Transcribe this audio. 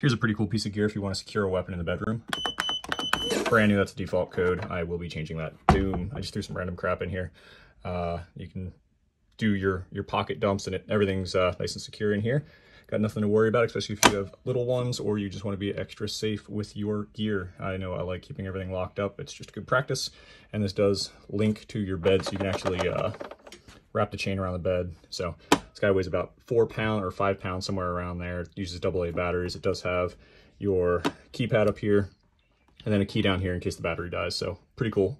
Here's a pretty cool piece of gear if you want to secure a weapon in the bedroom. Brand new, that's a default code. I will be changing that. Boom. I just threw some random crap in here. Uh, you can do your, your pocket dumps and it, everything's uh, nice and secure in here. Got nothing to worry about, especially if you have little ones or you just want to be extra safe with your gear. I know I like keeping everything locked up. It's just good practice. And this does link to your bed so you can actually uh, wrap the chain around the bed. So this guy weighs about four pound or five pounds, somewhere around there. It uses AA batteries. It does have your keypad up here and then a key down here in case the battery dies. So pretty cool.